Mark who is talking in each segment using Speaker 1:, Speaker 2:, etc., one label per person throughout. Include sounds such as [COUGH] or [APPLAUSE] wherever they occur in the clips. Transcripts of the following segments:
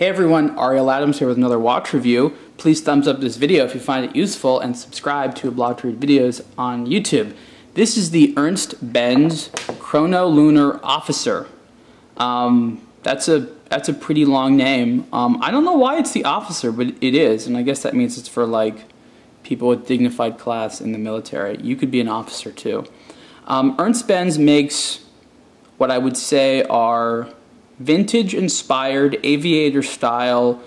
Speaker 1: Hey everyone, Ariel Adams here with another watch review. Please thumbs up this video if you find it useful and subscribe to Blog to Read videos on YouTube. This is the Ernst Benz ChronoLunar Officer. Um, that's a that's a pretty long name. Um, I don't know why it's the officer, but it is, and I guess that means it's for like people with dignified class in the military. You could be an officer too. Um, Ernst Benz makes what I would say are vintage inspired aviator style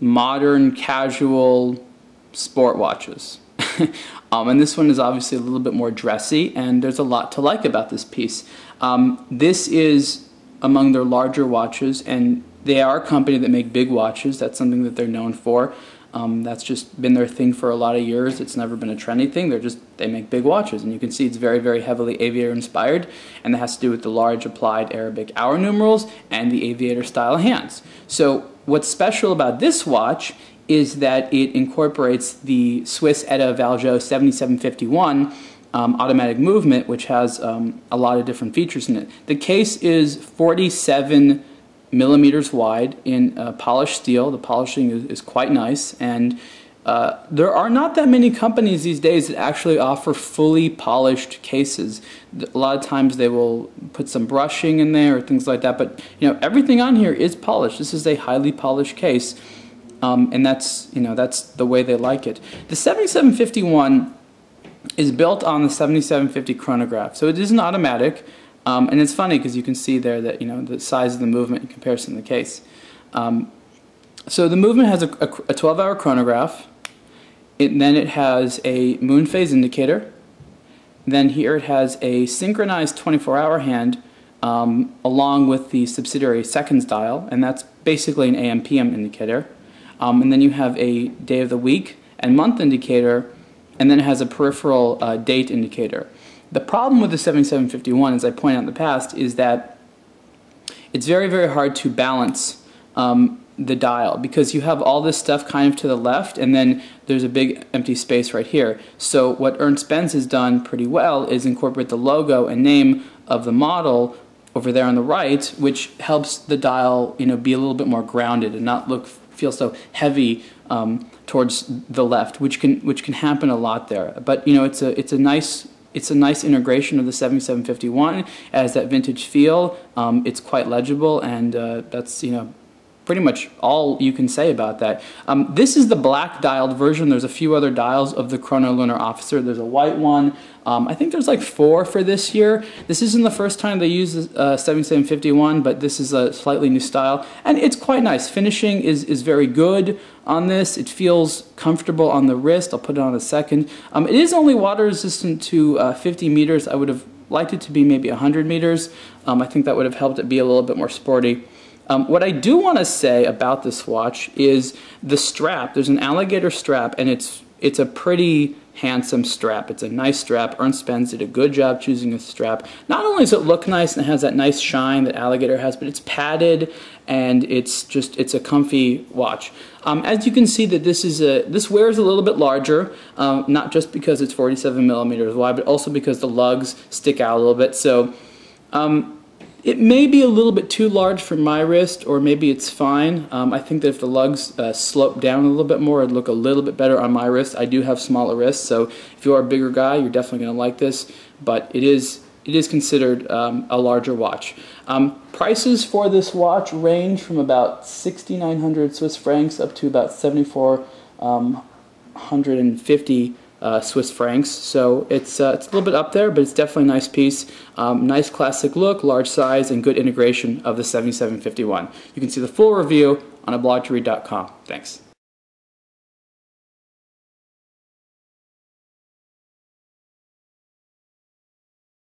Speaker 1: modern casual sport watches. [LAUGHS] um, and this one is obviously a little bit more dressy and there's a lot to like about this piece. Um, this is among their larger watches and they are a company that make big watches. That's something that they're known for. Um, that's just been their thing for a lot of years. It's never been a trendy thing. They're just they make big watches, and you can see it's very very heavily aviator inspired, and that has to do with the large applied Arabic hour numerals and the aviator style hands. So what's special about this watch is that it incorporates the Swiss ETA Valjoux 7751 um, automatic movement, which has um, a lot of different features in it. The case is 47 millimeters wide in uh, polished steel. The polishing is, is quite nice and uh, there are not that many companies these days that actually offer fully polished cases. A lot of times they will put some brushing in there or things like that, but you know everything on here is polished. This is a highly polished case, um, and that's you know that's the way they like it. The 7751 is built on the 7750 chronograph, so it is an automatic. Um, and it's funny because you can see there that you know the size of the movement in comparison to the case. Um, so the movement has a, 12-hour chronograph. It, then it has a moon phase indicator. Then here it has a synchronized 24-hour hand um, along with the subsidiary seconds dial, and that's basically an AM/PM indicator. Um, and then you have a day of the week and month indicator, and then it has a peripheral uh, date indicator. The problem with the 7751, as I pointed out in the past, is that it's very, very hard to balance um, the dial because you have all this stuff kind of to the left and then there's a big empty space right here. So what Ernst Benz has done pretty well is incorporate the logo and name of the model over there on the right, which helps the dial you know be a little bit more grounded and not look feel so heavy um, towards the left, which can which can happen a lot there. But you know it's a it's a nice it's a nice integration of the 7751. It has that vintage feel. Um, it's quite legible, and uh, that's you know pretty much all you can say about that. Um, this is the black dialed version. There's a few other dials of the ChronoLunar Officer. There's a white one. Um, I think there's like four for this year. This isn't the first time they use uh, 7751, but this is a slightly new style. And it's quite nice. Finishing is, is very good on this. It feels comfortable on the wrist. I'll put it on a second. Um, it is only water resistant to uh, 50 meters. I would have liked it to be maybe 100 meters. Um, I think that would have helped it be a little bit more sporty. Um, what I do want to say about this watch is the strap. There's an alligator strap, and it's it's a pretty handsome strap. It's a nice strap. Ernst Benz did a good job choosing a strap. Not only does it look nice and it has that nice shine that Alligator has, but it's padded and it's just it's a comfy watch. Um, as you can see that this is a this wears a little bit larger, um, not just because it's 47 millimeters wide, but also because the lugs stick out a little bit. So. Um, it may be a little bit too large for my wrist, or maybe it's fine. Um, I think that if the lugs uh, slope down a little bit more, it'd look a little bit better on my wrist. I do have smaller wrists, so if you are a bigger guy, you're definitely going to like this. But it is it is considered um, a larger watch. Um, prices for this watch range from about 6,900 Swiss francs up to about 7,450 um, uh, Swiss francs. So it's, uh, it's a little bit up there, but it's definitely a nice piece. Um, nice classic look, large size, and good integration of the 7751. You can see the full review on a ablogtoread.com. Thanks.